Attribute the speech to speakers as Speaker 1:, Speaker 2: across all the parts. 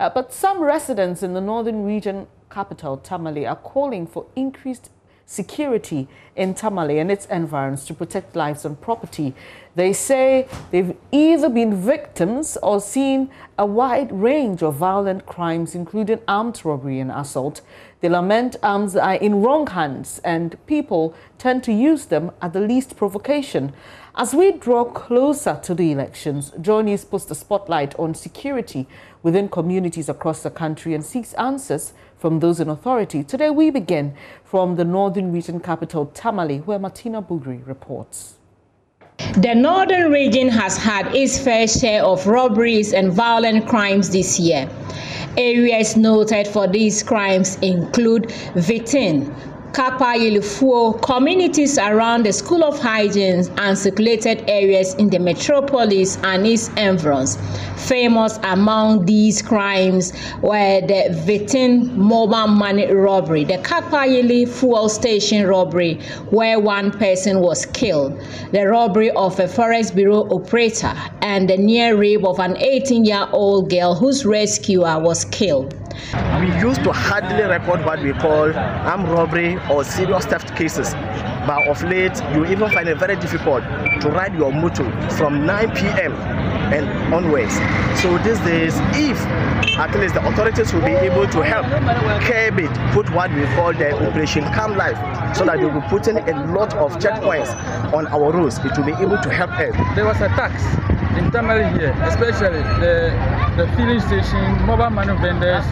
Speaker 1: Uh, but some residents in the northern region capital, Tamale, are calling for increased security in Tamale and its environs to protect lives and property. They say they've either been victims or seen a wide range of violent crimes, including armed robbery and assault. They lament arms are in wrong hands and people tend to use them at the least provocation. As we draw closer to the elections, Joy News puts a spotlight on security within communities across the country and seeks answers from those in authority. Today we begin from the northern region capital, Tamale, where Martina Bugri reports.
Speaker 2: The northern region has had its fair share of robberies and violent crimes this year. Areas noted for these crimes include Vitin, Kapa Yilifuo, communities around the School of Hygiene and circulated areas in the metropolis and its environs. Famous among these crimes were the Vitin mobile money robbery, the kapaili fuel station robbery, where one person was killed, the robbery of a Forest Bureau operator, and the near rape of an 18 year old girl whose rescuer was killed.
Speaker 3: We used to hardly record what we call armed robbery or serious theft cases. But of late, you even find it very difficult to ride your motor from 9 p.m. and onwards. So these days, if at least the authorities will be able to help curb it, put what we call the Operation Calm Life, so that we'll be putting a lot of checkpoints on our roads, it will be able to help us.
Speaker 4: There was a tax in Tamale here, especially the, the filling station, mobile money vendors.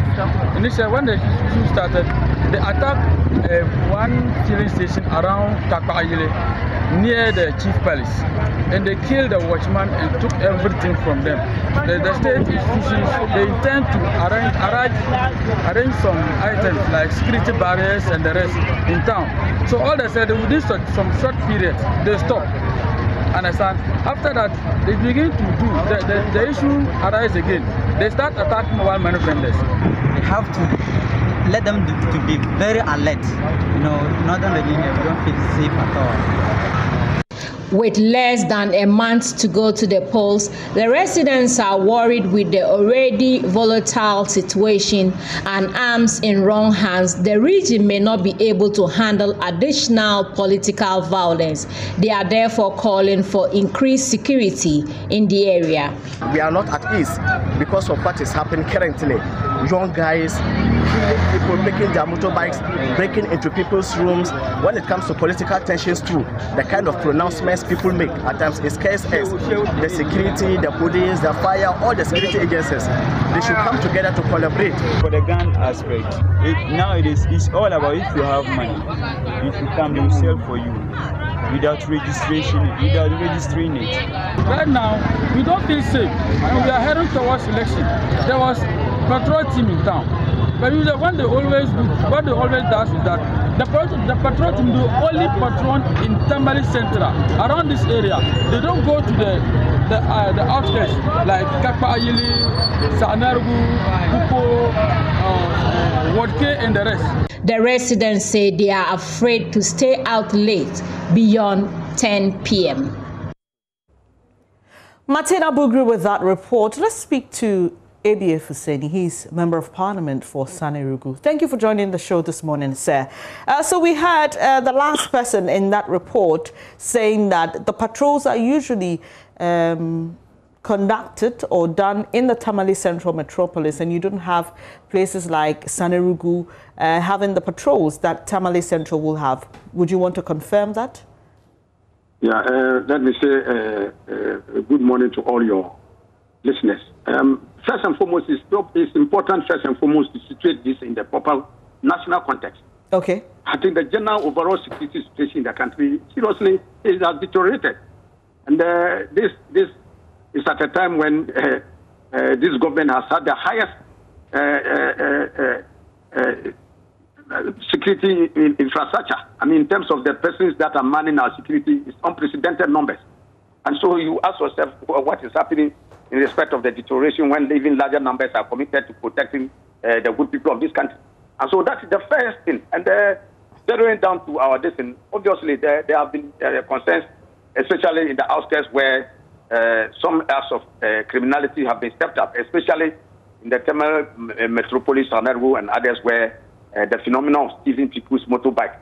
Speaker 4: Initially, when the issue started, they attacked uh, one filling station around Kakpaile near the chief palace and they killed the watchman and took everything from them. The, the state institutions, they intend to arrange, arrange, arrange some items like security barriers and the rest in town. So all they said, within some short period, they stopped understand? After that they begin to do the, the, the issue arise again. They start attacking mobile money vendors.
Speaker 5: We have to let them to be very alert. You know northern region we don't feel safe at all
Speaker 2: with less than a month to go to the polls, the residents are worried with the already volatile situation and arms in wrong hands. The region may not be able to handle additional political violence. They are therefore calling for increased security in the area.
Speaker 3: We are not at ease because of what is happening currently. Young guys people, making their motorbikes, breaking into people's rooms. When it comes to political tensions too, the kind of pronouncements people make at times it scares us. The security, the police, the fire, all the security agencies, they should come together to collaborate.
Speaker 6: For the gun aspect, it, now it is it's all about if you have money, if you come, they will sell for you without registration, without registering it.
Speaker 4: Right now, we don't feel safe, and we are heading towards election. There was patrol team in town. But usually when they always do, what they always does is that the patrol, the patrol team do only patrol in Tamale Central, around this area. They don't go to the the, uh, the outskirts like Kakpa Ayili, Kupo, uh, Wodke and the rest.
Speaker 2: The residents say they are afraid to stay out late beyond 10 p.m.
Speaker 1: Martina Bugri with that report. Let's speak to ABA Fuseini. He's Member of Parliament for Sagnarigu. Thank you for joining the show this morning, sir. Uh, so we had uh, the last person in that report saying that the patrols are usually um, conducted or done in the Tamale Central Metropolis and you don't have places like Sagnarigu uh, having the patrols that Tamale Central will have. Would you want to confirm that?
Speaker 7: Yeah, uh, let me say uh, uh, good morning to all your listeners. Um, first and foremost, it's, it's important, first and foremost, to situate this in the proper national context.
Speaker 1: Okay.
Speaker 7: I think the general overall security situation in the country seriously is deteriorated. And uh, this, this is at a time when uh, uh, this government has had the highest uh, uh, uh, security in infrastructure. I mean, in terms of the persons that are manning our security, it's unprecedented numbers. And so you ask yourself what is happening in respect of the deterioration when even larger numbers are committed to protecting the good people of this country. And so that's the first thing. And uh, zeroing down to our distance, obviously there, there have been uh, concerns, especially in the outskirts where uh, some acts of uh, criminality have been stepped up, especially in the Tamale uh, metropolis, Sagnarigu, and others where uh, the phenomenon of stealing people's motorbike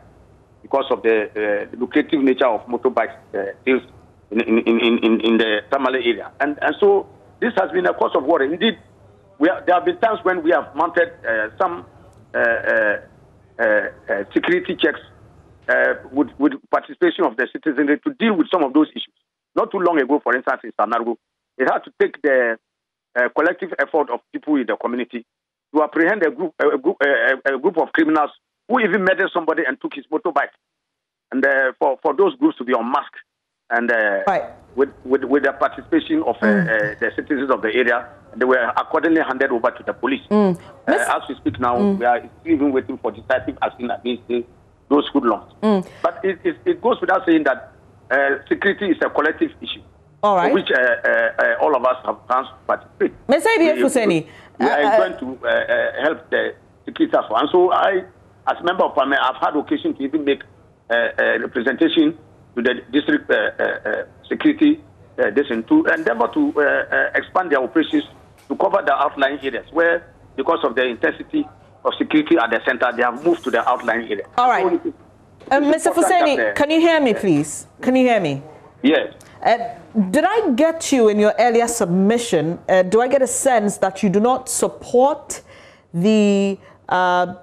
Speaker 7: because of the uh, lucrative nature of motorbike uh, in, in, in, in, the Tamale area. And, and so this has been a cause of worry. Indeed, are, there have been times when we have mounted some security checks with, with participation of the citizenry to deal with some of those issues. Not too long ago, for instance, in Sagnarigu, it had to take the collective effort of people in the community to apprehend a group, a group, a, a group of criminals who even murdered somebody and took his motorbike. And uh, for, for those groups to be unmasked and uh, right. with, with, with the participation of uh, mm. uh, the citizens of the area, they were accordingly handed over to the police. Mm. Uh, as we speak now, mm. we are even waiting for decisive action against those hoodlums. Mm. But it, it, it, goes without saying that uh, security is a collective issue.
Speaker 1: All right.
Speaker 7: which uh, uh, uh, all of us have plans to participate.
Speaker 1: Mr. Fuseini.
Speaker 7: We are going to help the security as well. And so I, as member of parliament, I've had occasion to even make a representation to the district uh, uh, uh, security uh, to endeavor to expand their operations to cover the outlying areas where, because of the intensity of security at the center, they have moved to the outlying areas.
Speaker 1: All right. So uh, Mr. Fuseini, can you hear me, please? Can you hear me?
Speaker 7: Yes.
Speaker 1: Uh, did I get you in your earlier submission? Uh, do I get a sense that you do not support the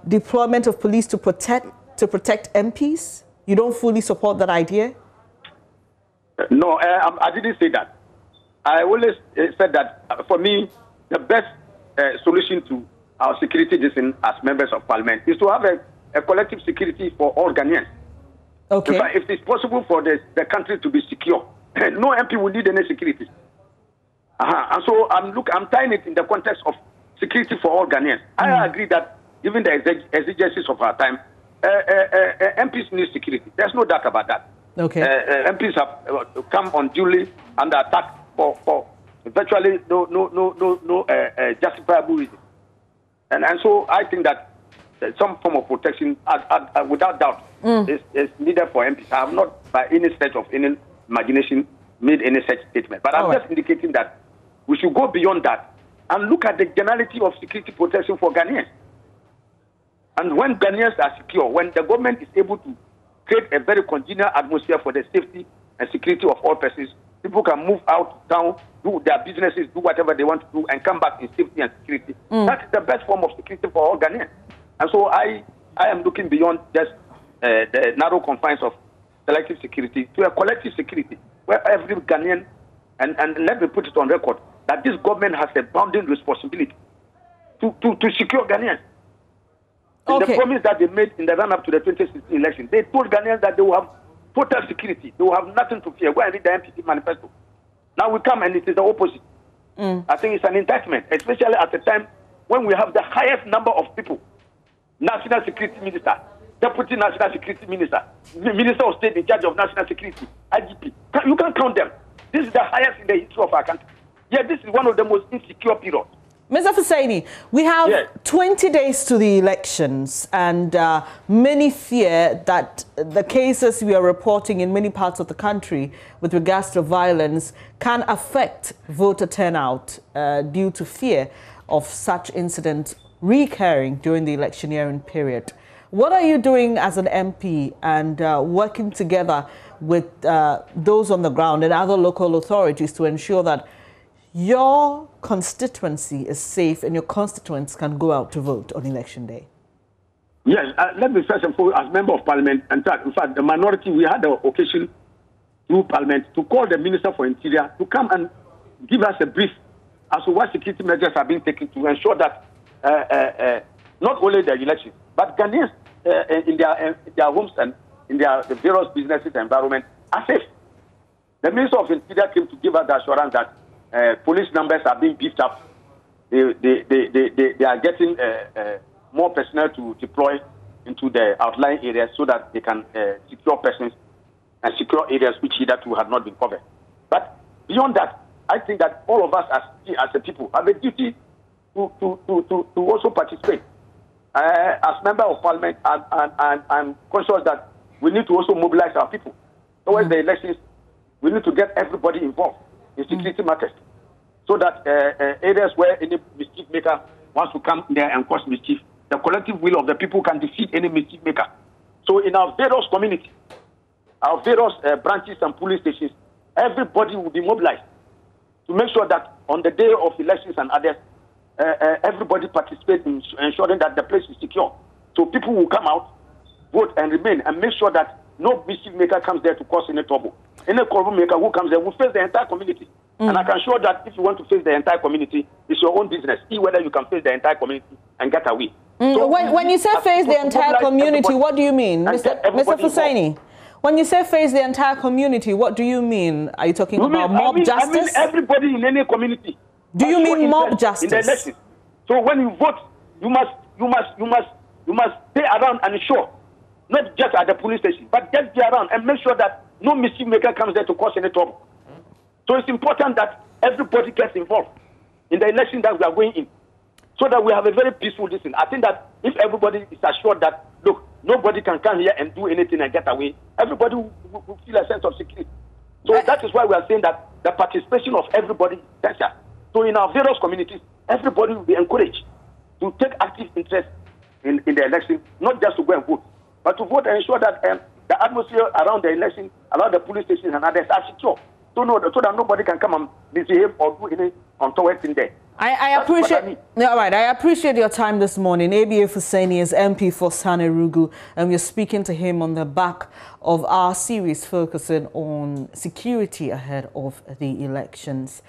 Speaker 1: deployment of police to protect to protect MPs? You don't fully support that idea?
Speaker 7: No, uh, I didn't say that. I always uh, said that uh, for me, the best uh, solution to our security decision as members of parliament is to have a, a collective security for all Ghanaians.
Speaker 1: Okay.
Speaker 7: If, if it's possible for the, the country to be secure, no MP will need any security. Uh-huh. And so I'm look, I'm tying it in the context of security for all Ghanaians. Mm-hmm. I agree that given the exigencies of our time, uh, uh, MPs need security. There's no doubt about that.
Speaker 1: Okay. Uh,
Speaker 7: uh MPs have uh, come unduly under attack for, for virtually no no no no no uh, justifiable reason, and and so I think that some form of protection, without doubt, mm. is, is needed for MPs. I have not, by any stretch of any imagination, made any such statement. But I'm All just indicating that we should go beyond that and look at the generality of security protection for Ghanaians. And when Ghanaians are secure, when the government is able to create a very congenial atmosphere for the safety and security of all persons. People can move out town, do their businesses, do whatever they want to do, and come back in safety and security. Mm. That is the best form of security for all Ghanaians. And so I, I am looking beyond just uh, the narrow confines of selective security to a collective security where every Ghanaian, and, and let me put it on record, that this government has a bounding responsibility to, to, to secure Ghanaians. In okay. the promise that they made in the run up to the 2016 election, they told Ghanaians that they will have total security. They will have nothing to fear. Go and read the NPP manifesto. Now we come and it is the opposite. Mm. I think it's an indictment, especially at a time when we have the highest number of people National Security Minister, Deputy National Security Minister, Minister of State in charge of National Security, IGP. You can count them. This is the highest in the history of our country. Yet this is one of the most insecure periods.
Speaker 1: Mr. Fuseini, we have yes. 20 days to the elections, and uh, many fear that the cases we are reporting in many parts of the country with regards to violence can affect voter turnout uh, due to fear of such incidents recurring during the electioneering period. What are you doing as an MP and uh, working together with uh, those on the ground and other local authorities to ensure that your constituency is safe and your constituents can go out to vote on election day?
Speaker 7: Yes, uh, let me first and foremost, as member of parliament, and in fact, the minority, we had the occasion through parliament to call the minister for interior to come and give us a brief as to what security measures have been taken to ensure that not only the election, but Ghanaians uh, in their in their homes and in their the various businesses environment are safe. The minister of interior came to give us the assurance that uh, police numbers are being beefed up. They, they, they, they, they are getting uh, uh, more personnel to deploy into the outlying areas so that they can uh, secure persons and secure areas which hitherto had not been covered. But beyond that, I think that all of us as, as a people have a duty to, to, to, to, to also participate. Uh, as member of parliament, and, and, and I'm conscious that we need to also mobilize our people. Towards mm-hmm. the elections, we need to get everybody involved in security mm. matters. so that uh, uh, areas where any mischief maker wants to come there and cause mischief, the collective will of the people can defeat any mischief maker. So in our various communities, our various uh, branches and police stations, everybody will be mobilized to make sure that on the day of elections and others, uh, uh, everybody participate in ensuring that the place is secure. So people will come out, vote and remain and make sure that no mischief maker comes there to cause any trouble. Any trouble maker who comes there will face the entire community. Mm. And I can show that if you want to face the entire community, it's your own business. See whether you can face the entire community and get away.
Speaker 1: Mm. So when, when you say face the entire community, what do you mean, Mr. Mr. Fuseini? When you say face the entire community, what do you mean? Are you talking you about mean, mob
Speaker 7: I mean,
Speaker 1: justice? I
Speaker 7: mean everybody in any community.
Speaker 1: Do you mean mob justice?
Speaker 7: In the election. So when you vote, you must, you must, you must, you must stay around and ensure, not just at the police station, but just be around and make sure that no mischief maker comes there to cause any trouble. So it's important that everybody gets involved in the election that we are going in, so that we have a very peaceful listen. I think that if everybody is assured that look, nobody can come here and do anything and get away, everybody will, will feel a sense of security. So uh, that is why we are saying that the participation of everybody is essential. So in our various communities, everybody will be encouraged to take active interest in, in the election, not just to go and vote, but to vote and ensure that um, the atmosphere around the election, around the police stations and others are secure. So, no, so that nobody can come and misbehave or do any untoward thing there.
Speaker 1: I, I appreciate. I mean. yeah, right. I appreciate your time this morning. ABA Fuseini is MP for Sagnarigu, and we're speaking to him on the back of our series focusing on security ahead of the elections.